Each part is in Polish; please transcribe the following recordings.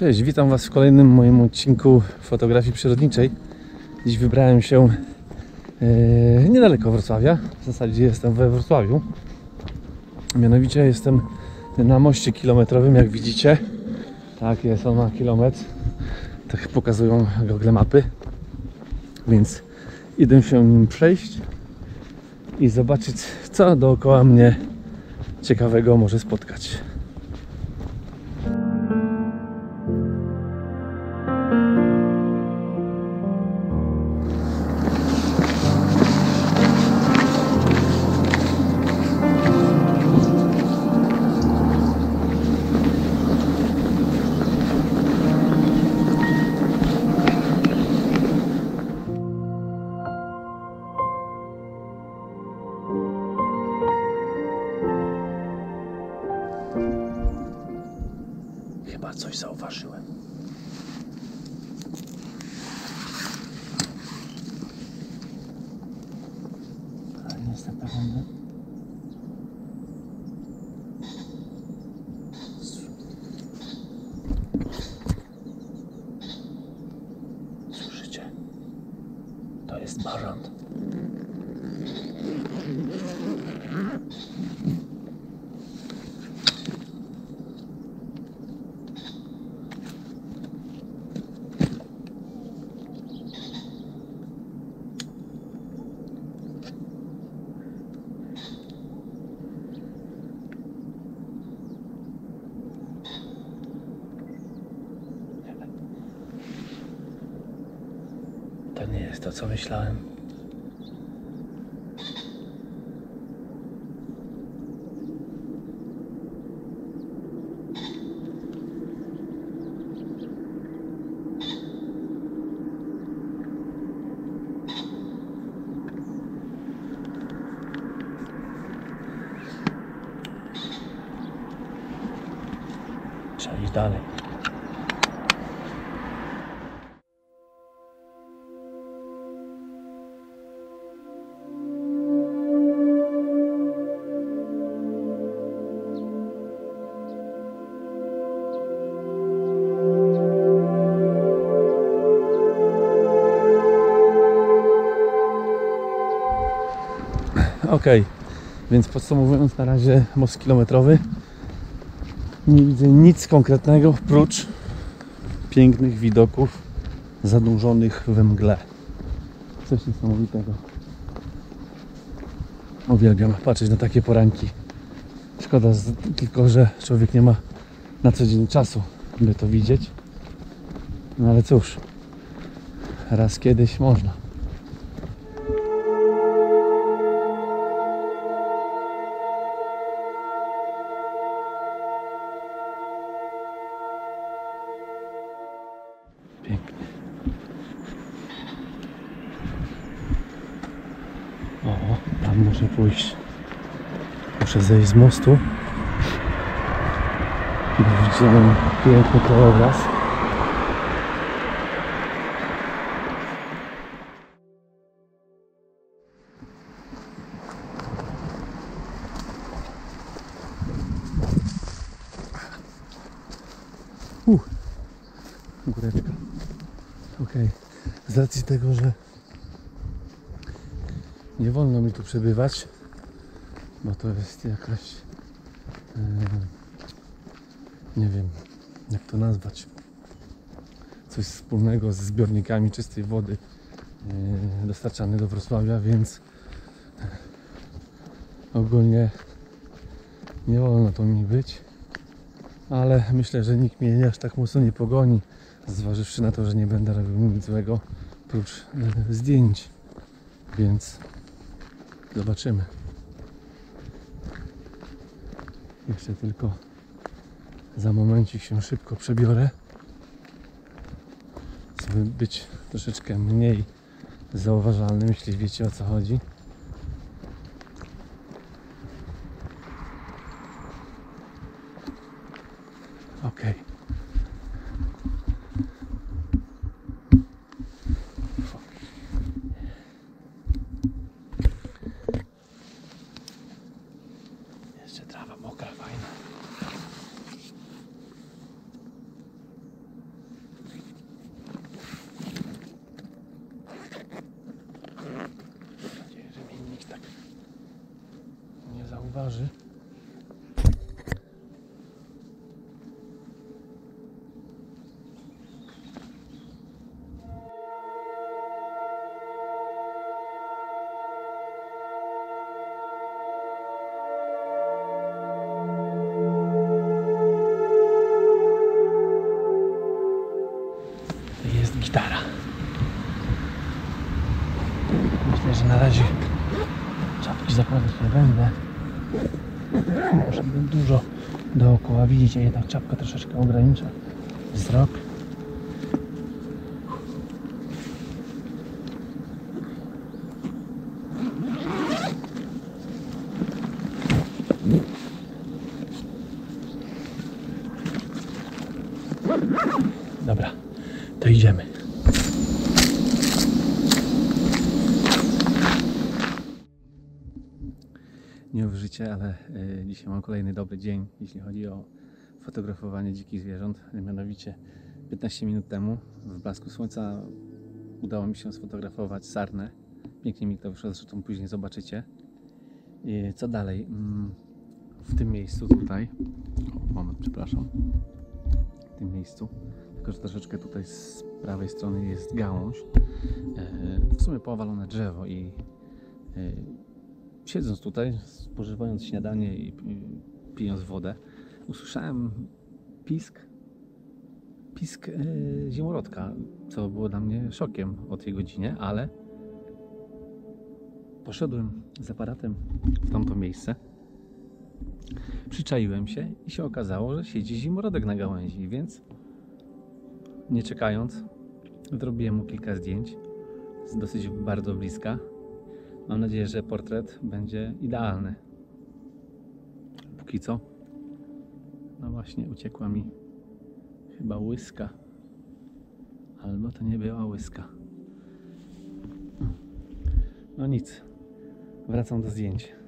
Cześć, witam Was w kolejnym moim odcinku fotografii przyrodniczej. Dziś wybrałem się e, niedaleko Wrocławia. W zasadzie jestem we Wrocławiu. Mianowicie jestem na moście kilometrowym, jak widzicie. Tak jest, on ma kilometr. Tak pokazują Google mapy. Więc idę się nim przejść i zobaczyć, co dookoła mnie ciekawego może spotkać. To co myślałem. Trzeba iść dalej. Ok, więc podsumowując na razie most kilometrowy. Nie widzę nic konkretnego prócz pięknych widoków zadłużonych we mgle. Coś niesamowitego. Uwielbiam patrzeć na takie poranki. Szkoda tylko, że człowiek nie ma na co dzień czasu, by to widzieć. No ale cóż, raz kiedyś można. Tam muszę pójść. Muszę zejść z mostu. Widziałem piękny krajobraz. Uh, góreczka. Okej. Z racji tego, że nie wolno mi tu przebywać, bo to jest jakaś e, nie wiem jak to nazwać coś wspólnego ze zbiornikami czystej wody e, dostarczany do Wrocławia, więc ogólnie nie wolno to mi być ale myślę, że nikt mnie aż tak mocno nie pogoni zważywszy na to, że nie będę robił nic złego prócz e, zdjęć więc zobaczymy. Jeszcze tylko za momencik się szybko przebiorę żeby być troszeczkę mniej zauważalnym jeśli wiecie o co chodzi okej Jeszcze trawa mokra, fajna. Twarzy. Jest gitara. Myślę, że na razie czapki zakładać nie będę. Poszedłbym dużo dookoła widzieć, a jednak czapka troszeczkę ogranicza wzrok. Nie w życie, ale y, dzisiaj mam kolejny dobry dzień, jeśli chodzi o fotografowanie dzikich zwierząt. Mianowicie 15 minut temu w blasku słońca udało mi się sfotografować sarnę. Pięknie mi to wyszło, zresztą później zobaczycie. I co dalej? Mm, W tym miejscu tutaj, o, moment, przepraszam, w tym miejscu, tylko że troszeczkę tutaj z prawej strony jest gałąź, e, w sumie powalone drzewo i e, siedząc tutaj, spożywając śniadanie i pi- pijąc wodę, usłyszałem pisk, pisk e, zimorodka, co było dla mnie szokiem o tej godzinie, ale poszedłem z aparatem w tamto miejsce, przyczaiłem się i się okazało, że siedzi zimorodek na gałęzi, więc nie czekając, zrobiłem mu kilka zdjęć z dosyć bardzo bliska. Mam nadzieję, że portret będzie idealny. Póki co. No właśnie, uciekła mi chyba łyska. Albo to nie była łyska. No nic. Wracam do zdjęć.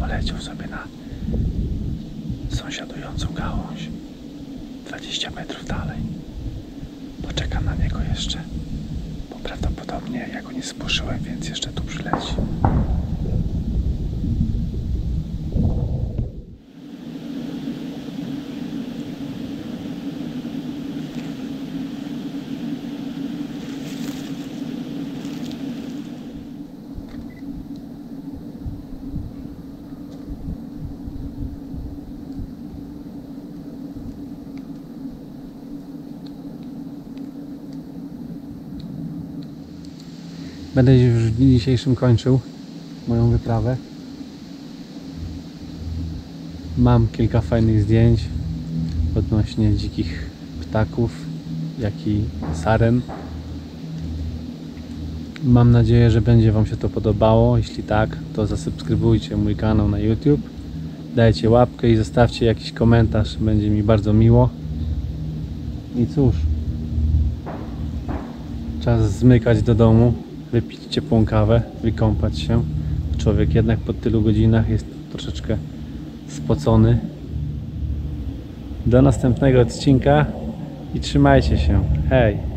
Poleciał sobie na sąsiadującą gałąź 20 metrów dalej. Poczekam na niego jeszcze, bo prawdopodobnie ja go nie spłoszyłem, więc jeszcze tu przyleci. Będę już w dniu dzisiejszym kończył moją wyprawę. Mam kilka fajnych zdjęć odnośnie dzikich ptaków, jak i saren. Mam nadzieję, że będzie Wam się to podobało. Jeśli tak, to zasubskrybujcie mój kanał na YouTube. Dajcie łapkę i zostawcie jakiś komentarz, będzie mi bardzo miło. I cóż, Czas zmykać do domu, wypić ciepłą kawę, wykąpać się. Człowiek jednak po tylu godzinach jest troszeczkę spocony. Do następnego odcinka i trzymajcie się. Hej!